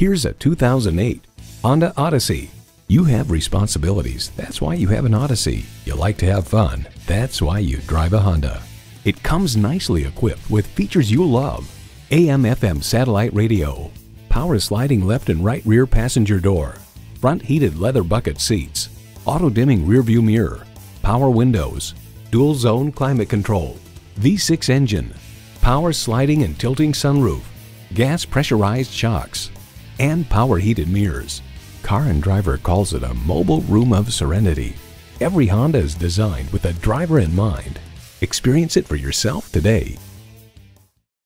Here's a 2008 Honda Odyssey. You have responsibilities. That's why you have an Odyssey. You like to have fun. That's why you drive a Honda. It comes nicely equipped with features you love. AM FM satellite radio, power sliding left and right rear passenger door, front heated leather bucket seats, auto dimming rear view mirror, power windows, dual zone climate control, V6 engine, power sliding and tilting sunroof, gas pressurized shocks, and power heated mirrors. Car and Driver calls it a mobile room of serenity. Every Honda is designed with the driver in mind. Experience it for yourself today.